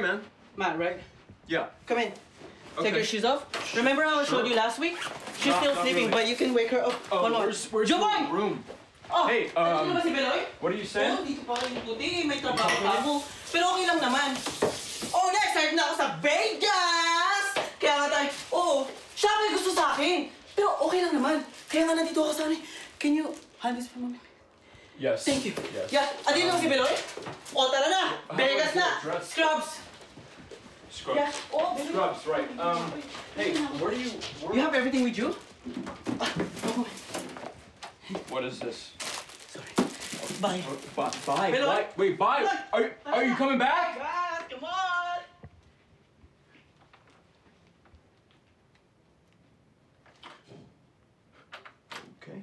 Matt, right? Yeah. Come in. Take your shoes off. Remember how I showed Sure. you last week? She's Not- still not sleeping, really. but you can wake her up. Oh, One more. where's, where's Joboy! the room? Oh, Hey, um, ba si Beloy? What are you Oh, saying? dito pa rin puti. May trabaho pa ako. Pero okay lang naman. Oh, next time na ako sa Vegas! Kaya nga tayo, oh, siya may gusto sa akin. Pero okay lang naman. Kaya nga nandito ako sa amin. Can you hand this for me? Yes. Thank you. Yes. Yeah, andito na si Beloy. O, tara na. Vegas na. Scrubs. Scrubs. Yeah. Oh, Beloy. Scrubs, right. Um, hey, where do you... Where, You have everything with you? Ah, oh, What is this? sorry. Bye. Bye. Bye. Bye. Wait, bye. Beloy. Are, you- are you coming back? God, come on. Okay.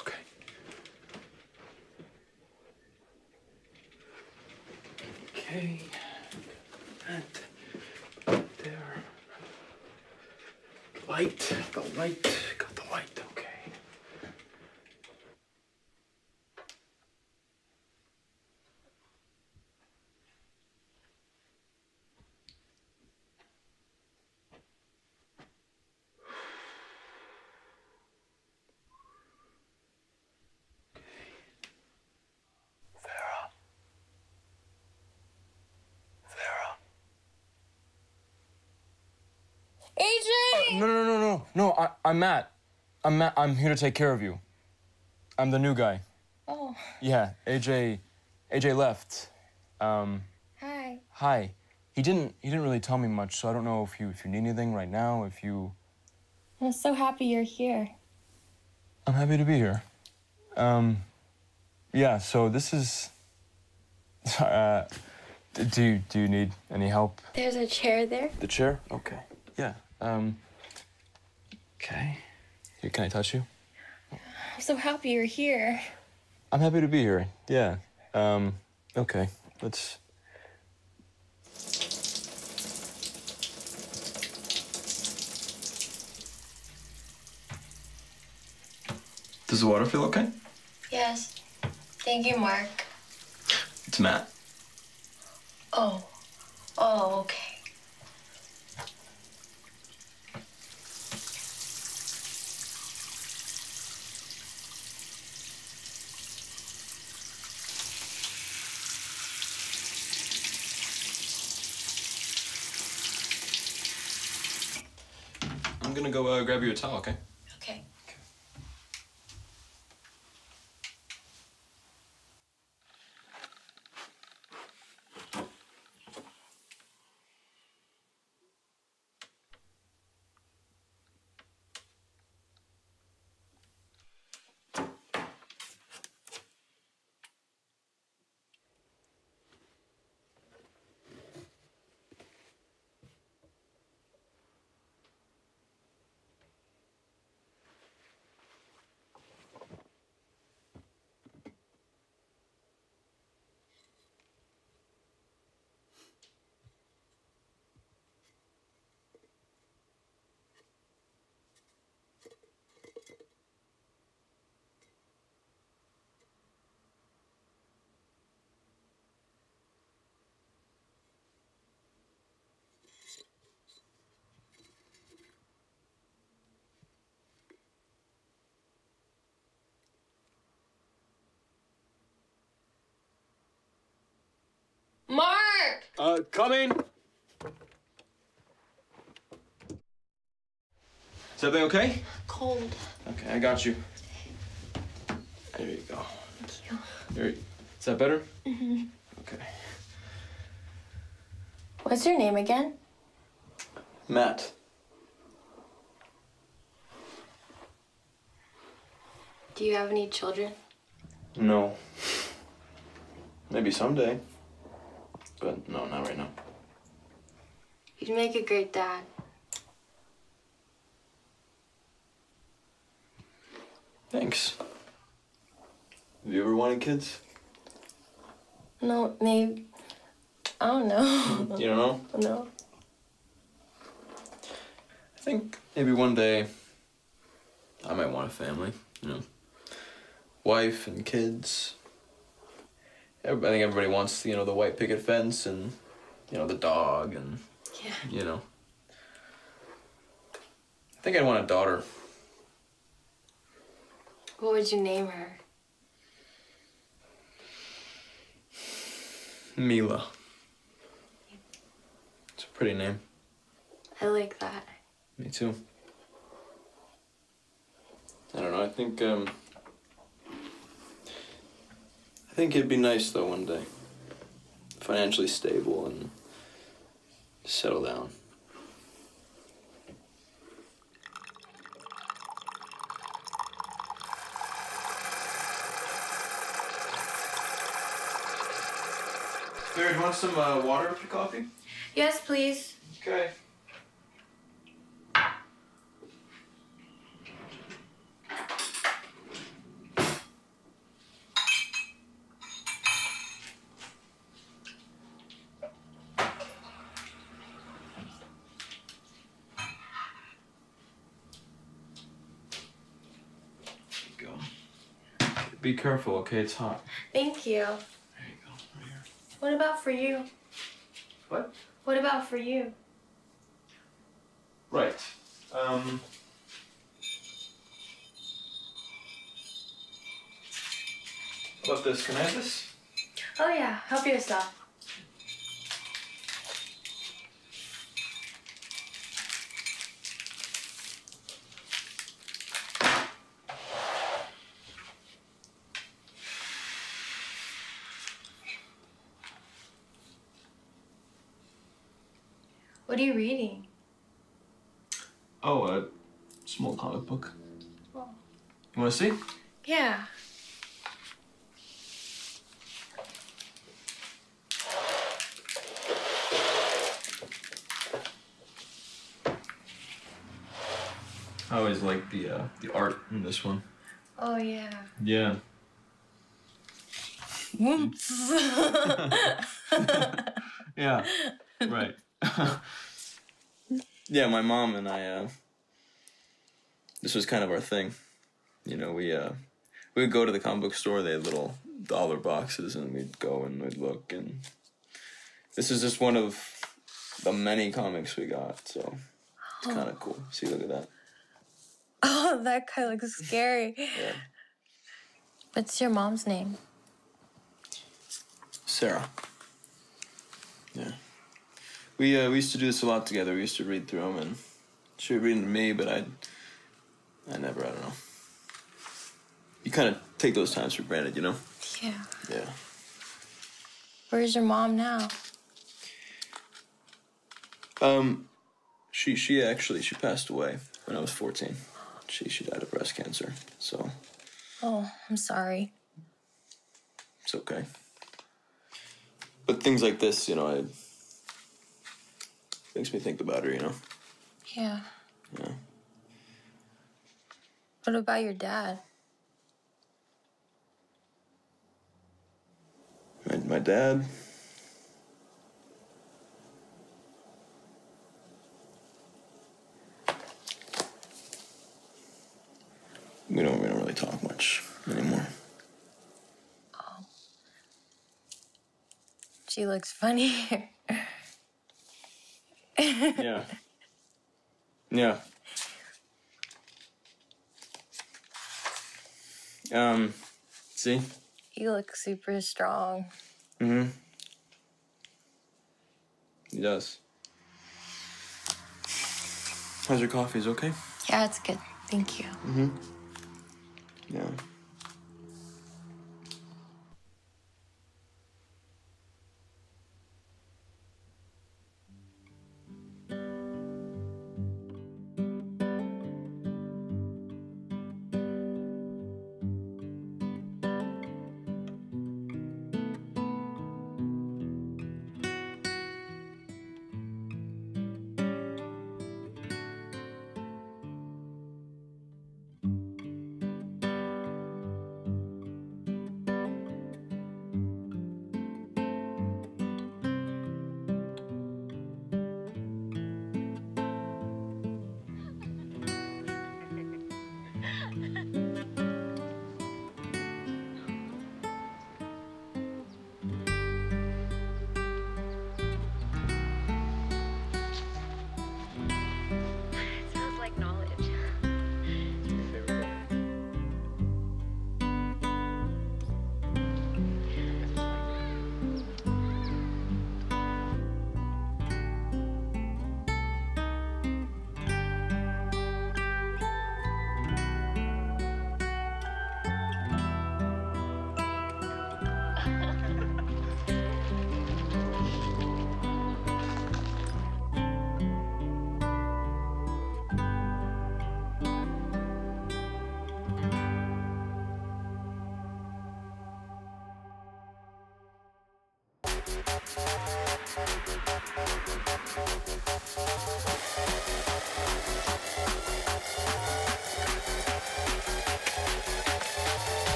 Okay. Okay. And there. Light. The light. Got the light. Okay. Vera. Vera. AJ! No, no, no, no, no. I, I'm Matt. I'm Matt. I'm here to take care of you. I'm the new guy. Oh, Yeah, AJ. AJ left. Um, hi. hi. He didn't. He didn't really tell me much, so I don't know if you if you need anything right now. If you. I'm so happy you're here. I'm happy to be here. Um, yeah. So this is. Uh, do you do you need any help? There's a chair there. The chair. Okay. Yeah. Um. Okay. Here, Can I touch you? I'm so happy you're here. I'm happy to be here. Yeah. Um, okay. Let's. Does the water feel okay? Yes. Thank you, Mark. It's Matt. Oh. Oh, okay. I'm gonna go uh, grab you a towel, okay? Okay. Mark! Uh, coming. Is everything okay? Cold. Okay, I got you. There you go. Thank you. There. Is that better? Mm-hmm. Okay. What's your name again? Matt. Do you have any children? No. Maybe someday. But no, not right now. You'd make a great dad. Thanks. Have you ever wanted kids? No, maybe. I don't know. you don't know? No. I think maybe one day I might want a family, you know. Wife and kids. I think everybody wants, you know, the white picket fence and, you know, the dog and, Yeah. you know. I think I'd want a daughter. What would you name her? Mila. It's a pretty name. I like that. Me too. I don't know. I think um. I think it'd be nice though one day. Financially stable and settle down. Mary, do you want some uh, water with your coffee? Yes, please. Okay. Go. Be careful, okay? It's hot. Thank you. There you go. Right here. What about for you? What? What about for you? Right. Um. About this? Can I have this? Oh yeah, help yourself. What are you reading? Oh, a small comic book. Oh. You want to see? Yeah. I always like the uh, the art in this one. Oh yeah. Yeah. Whoops. Yeah. right. yeah, my mom and I. Uh, this was kind of our thing. You know, we uh, we would go to the comic book store. They had little dollar boxes, and we'd go and we'd look. And this is just one of the many comics we got. So it's kind of cool. See, look at that. oh, that guy looks scary. Yeah. What's your mom's name? Sarah. We uh, we used to do this a lot together. We used to read through them, and she would read them to me, but I, I never. I don't know. You kind of take those times for granted, you know. Yeah. Yeah. Where's your mom now? Um, she she actually she passed away when I was fourteen. She she died of breast cancer, so Oh, I'm sorry. it's okay. But things like this, you know, it makes me think about her. You know. Yeah. Yeah. What about your dad? My my dad. We don't we don't really talk much anymore. Oh. She looks funny. Yeah. Yeah. Um. See. You look super strong. Mm-hmm. He does. How's your coffee? Is it okay? Yeah, it's good. Thank you. Mm hmm. Yeah.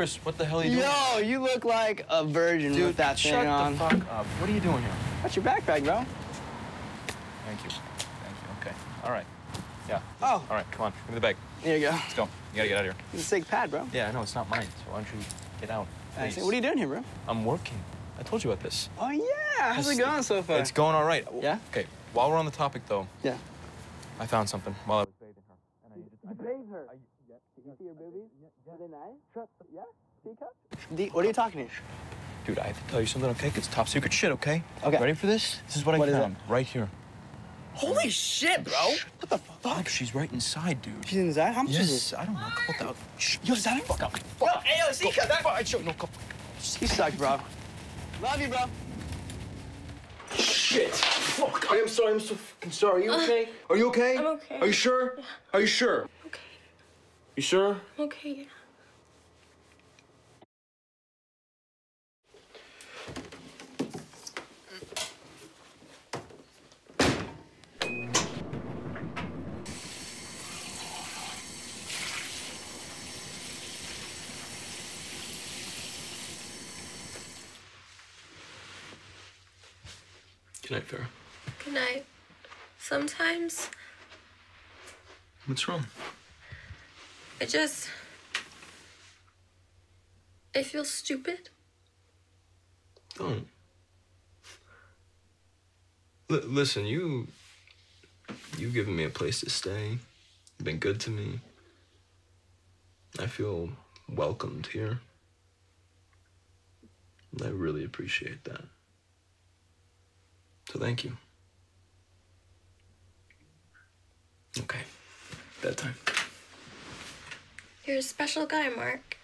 Chris, what the hell are you doing? Yo, you look like a virgin Dude, with that shut thing on. the fuck up. What are you doing here? What's your backpack, bro? Thank you. Thank you. Okay. All right. Yeah. Oh. All right, come on. Give me the bag. Here you go. Let's go. You gotta get out of here. It's a sick pad, bro. Yeah, I know, it's not mine, so why don't you get out? Thanks. please? What are you doing here, bro? I'm working. I told you about this. Oh, yeah. How's it going so far? It's going all right. Yeah? Okay, while we're on the topic, though, Yeah. I found something while I was bathing her. And I just, I Bathe her. Did you see her boobies? Are they nice? Shut the, yeah? Teacup? D, what are you talking to? Dude, I have to tell you something, okay? It's top secret shit, okay? Okay. Ready for this? This is what I What is found right here. Holy shit, bro. What the Fuck, she's right inside, dude. She's inside? How much is Yes, I don't know. A couple thousand. Shh. Yo, is that it? Fuck up. Yo, hey, yo, see, Go. that. Fuck, show- No, couple. You suck, bro. Love you, bro. Shit! Fuck! I am sorry. I'm so fucking sorry. Are you uh, okay? Are you okay? I'm okay. Are you sure? Are you sure? You sure? Okay. yeah. Good night, Farrah. Good night. Sometimes What's wrong? I just. I feel stupid. Don't. L- listen, you. You've given me a place to stay. You've been good to me. I feel welcomed here. And I really appreciate that. So thank you. Okay. Bedtime. A special guy, Mark.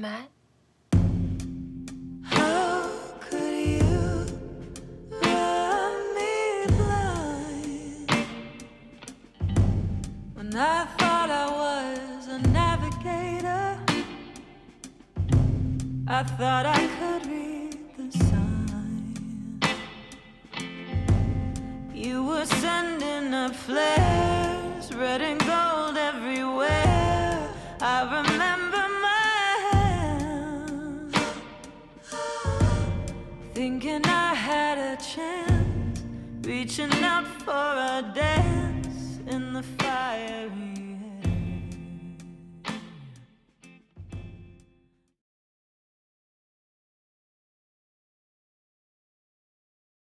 Matt? I thought I was a navigator? I thought I could read the signs. You were sending up flares, reaching out for a dance in the fiery